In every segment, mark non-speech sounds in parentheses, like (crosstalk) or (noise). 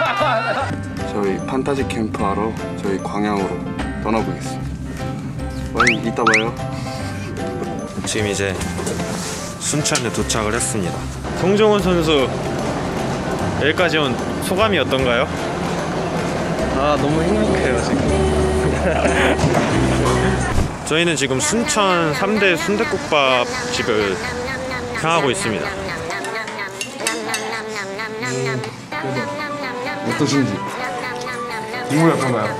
(laughs) 저희 판타지 캠프 하러 저희 광양으로 떠나보겠습니다. 빨리 이따 봐요. 지금 이제 순천에 도착을 했습니다. 송정훈 선수 여기까지 온 소감이 어떤가요? 아 너무 행복해요 지금 (laughs) 저희는 지금 순천 3대 순대국밥 집을 향하고 있습니다. 어떠신지? 국물 어떤가요?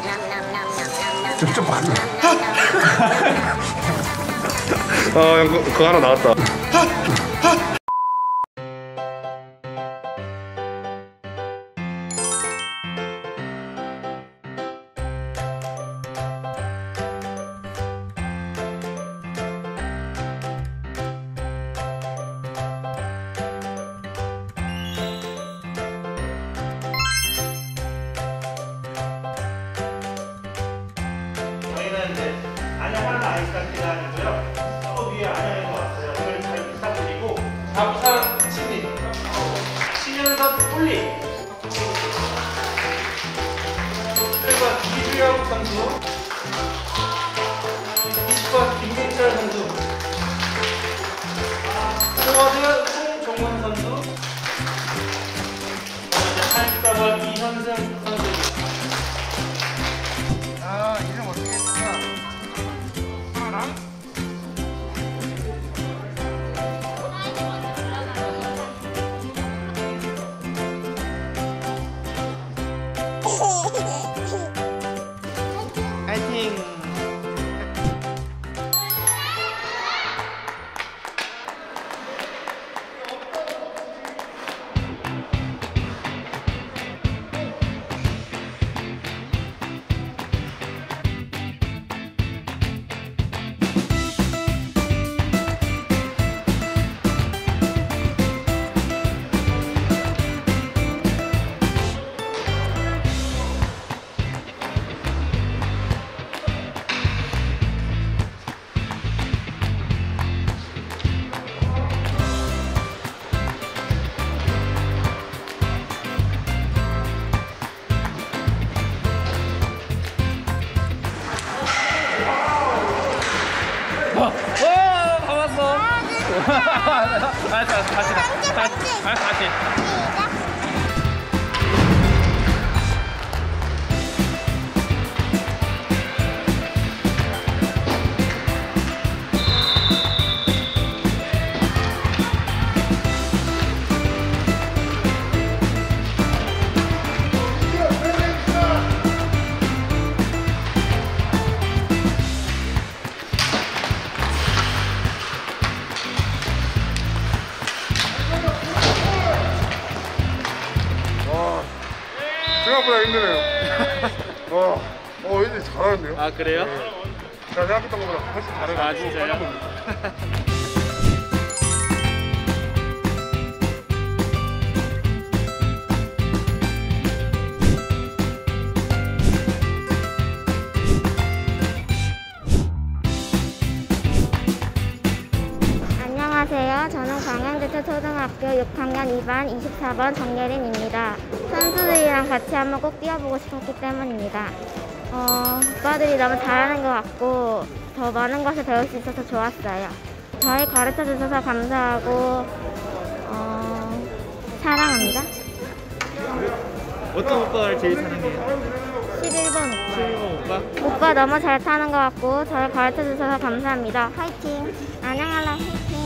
좀 많이. (laughs) 아, 그거 하나 나왔다. (laughs) 아이스카피가 아니고요. 저 위에 안녕에서 왔어요. 이걸 잘 부탁드리고 자부상 친리 신현섭 폴리 그리고 이주영 선수 fighting. 파이팅! 생각보다 힘드네요. (laughs) 와, 어, 얘들 잘하는데요? 아 그래요? 제가 생각했던 것보다 훨씬 잘해요. 아 진짜요? (laughs) 안녕하세요. 저는 광양대처 초등학교 6학년 2반 24번 정예린입니다. 선수들이랑 같이 한번 꼭 뛰어보고 싶었기 때문입니다. 어, 오빠들이 너무 잘하는 것 같고 더 많은 것을 배울 수 있어서 좋았어요. 저희 가르쳐 주셔서 감사하고 어, 사랑합니다. 어떤 오빠를 제일 사랑해요? 11번 오빠. 7번 오빠? 오빠 너무 잘 타는 것 같고 저를 가르쳐 주셔서 감사합니다. 화이팅! 안녕할라 화이팅!